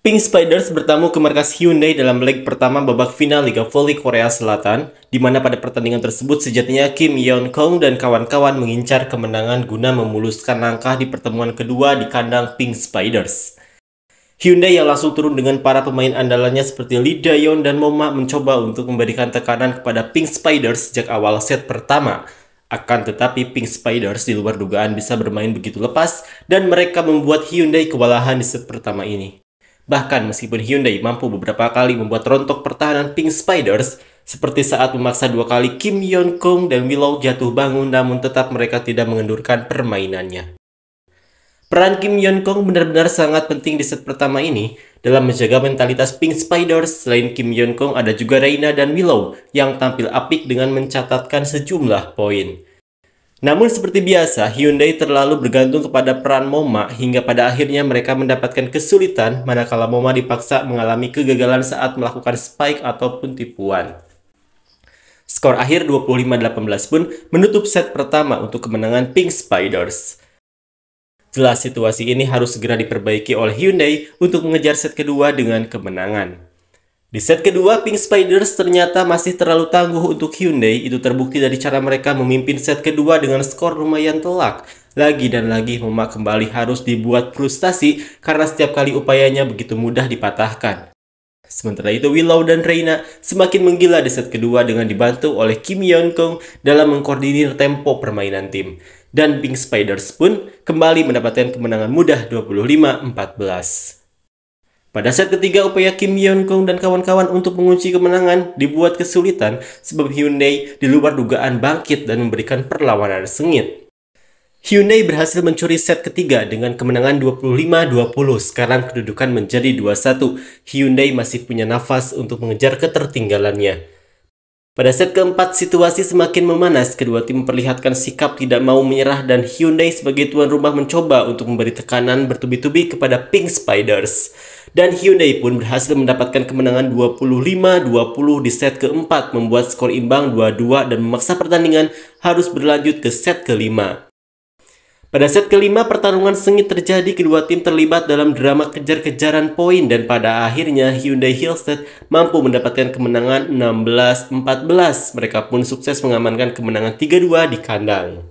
Pink Spiders bertamu ke markas Hyundai dalam leg pertama babak final Liga Volley Korea Selatan, di mana pada pertandingan tersebut sejatinya Kim Yeon Kong dan kawan-kawan mengincar kemenangan guna memuluskan langkah di pertemuan kedua di kandang Pink Spiders. Hyundai yang langsung turun dengan para pemain andalannya seperti Lee Dayon dan Moma mencoba untuk memberikan tekanan kepada Pink Spiders sejak awal set pertama. Akan tetapi Pink Spiders di luar dugaan bisa bermain begitu lepas dan mereka membuat Hyundai kewalahan di set pertama ini. Bahkan meskipun Hyundai mampu beberapa kali membuat rontok pertahanan Pink Spiders, seperti saat memaksa dua kali Kim Yeon Kong dan Willow jatuh bangun namun tetap mereka tidak mengendurkan permainannya. Peran Kim Yeon Kong benar-benar sangat penting di set pertama ini dalam menjaga mentalitas Pink Spiders. Selain Kim Yeon Kong ada juga Reina dan Willow yang tampil apik dengan mencatatkan sejumlah poin. Namun seperti biasa, Hyundai terlalu bergantung kepada peran Moma hingga pada akhirnya mereka mendapatkan kesulitan manakala Moma dipaksa mengalami kegagalan saat melakukan spike ataupun tipuan. Skor akhir 25-18 pun menutup set pertama untuk kemenangan Pink Spiders. Jelas situasi ini harus segera diperbaiki oleh Hyundai untuk mengejar set kedua dengan kemenangan. Di set kedua, Pink Spiders ternyata masih terlalu tangguh untuk Hyundai. Itu terbukti dari cara mereka memimpin set kedua dengan skor lumayan telak. Lagi dan lagi Moma kembali harus dibuat frustasi karena setiap kali upayanya begitu mudah dipatahkan. Sementara itu Willow dan Reina semakin menggila di set kedua dengan dibantu oleh Kim Yeon Kong dalam mengkoordinir tempo permainan tim. Dan Pink Spiders pun kembali mendapatkan kemenangan mudah 25-14. Pada set ketiga, upaya Kim Yeon Kong dan kawan-kawan untuk mengunci kemenangan dibuat kesulitan sebab Hyundai di luar dugaan bangkit dan memberikan perlawanan sengit. Hyundai berhasil mencuri set ketiga dengan kemenangan 25-20. Sekarang kedudukan menjadi 2-1. Hyundai masih punya nafas untuk mengejar ketertinggalannya. Pada set keempat, situasi semakin memanas. Kedua tim memperlihatkan sikap tidak mau menyerah dan Hyundai sebagai tuan rumah mencoba untuk memberi tekanan bertubi-tubi kepada Pink Spiders. Dan Hyundai pun berhasil mendapatkan kemenangan 25-20 di set keempat membuat skor imbang 2-2 dan memaksa pertandingan harus berlanjut ke set kelima. Pada set kelima, pertarungan sengit terjadi kedua tim terlibat dalam drama kejar-kejaran poin dan pada akhirnya Hyundai Hillstead mampu mendapatkan kemenangan 16-14. Mereka pun sukses mengamankan kemenangan 3-2 di kandang.